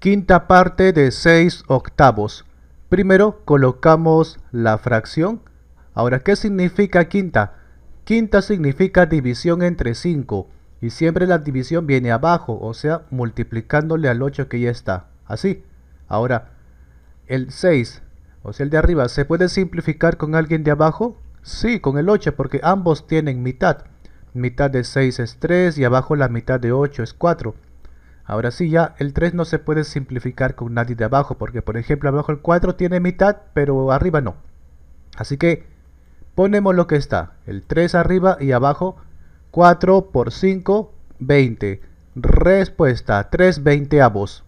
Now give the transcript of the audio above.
Quinta parte de 6 octavos. Primero colocamos la fracción. Ahora, ¿qué significa quinta? Quinta significa división entre 5. Y siempre la división viene abajo, o sea, multiplicándole al 8 que ya está. Así. Ahora, el 6, o sea, el de arriba, ¿se puede simplificar con alguien de abajo? Sí, con el 8, porque ambos tienen mitad. Mitad de 6 es 3 y abajo la mitad de 8 es 4. Ahora sí, ya el 3 no se puede simplificar con nadie de abajo, porque por ejemplo abajo el 4 tiene mitad, pero arriba no. Así que ponemos lo que está, el 3 arriba y abajo 4 por 5, 20. Respuesta, 3 veinteavos.